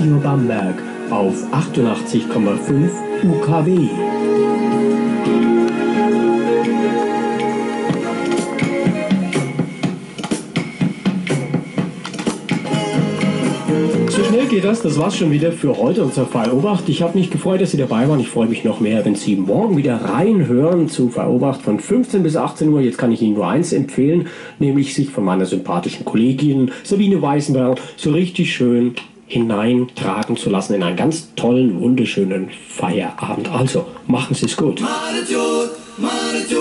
Radio Bamberg auf 88,5 UKW. So schnell geht das. Das war's schon wieder für heute, unser Fall. Ich habe mich gefreut, dass Sie dabei waren. Ich freue mich noch mehr, wenn Sie morgen wieder reinhören zu Fall von 15 bis 18 Uhr. Jetzt kann ich Ihnen nur eins empfehlen, nämlich sich von meiner sympathischen Kollegin Sabine Weißenberg so richtig schön hineintragen zu lassen in einen ganz tollen, wunderschönen Feierabend. Also, machen Sie es gut. Monitor, monitor.